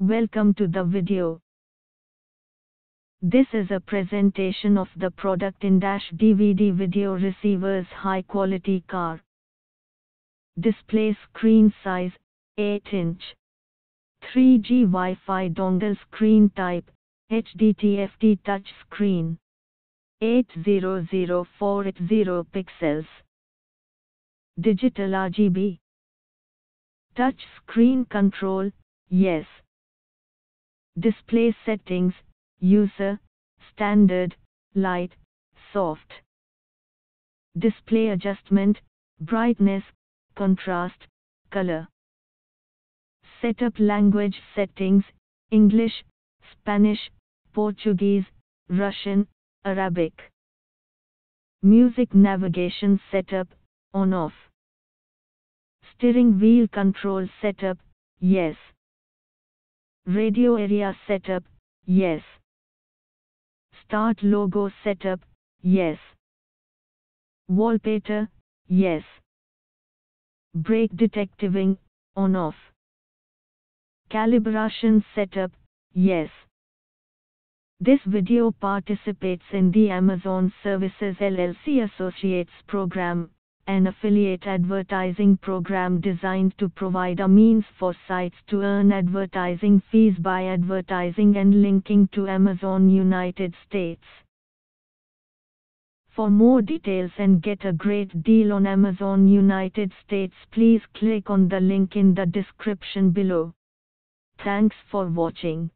Welcome to the video. This is a presentation of the product in Dash DVD video receivers high quality car. Display screen size 8 inch. 3G Wi-Fi dongle screen type HDTFT touch screen. 800480 pixels. Digital RGB. Touch screen control, yes. Display settings, user, standard, light, soft. Display adjustment, brightness, contrast, color. Setup language settings, English, Spanish, Portuguese, Russian, Arabic. Music navigation setup, on off. Steering wheel control setup, yes. Radio area setup, yes. Start logo setup, yes. Wallpaper, yes. Brake detectiving, on off. Calibration setup, yes. This video participates in the Amazon Services LLC Associates program, an affiliate advertising program designed to provide a means for sites to earn advertising fees by advertising and linking to Amazon United States. For more details and get a great deal on Amazon United States please click on the link in the description below. Thanks for watching.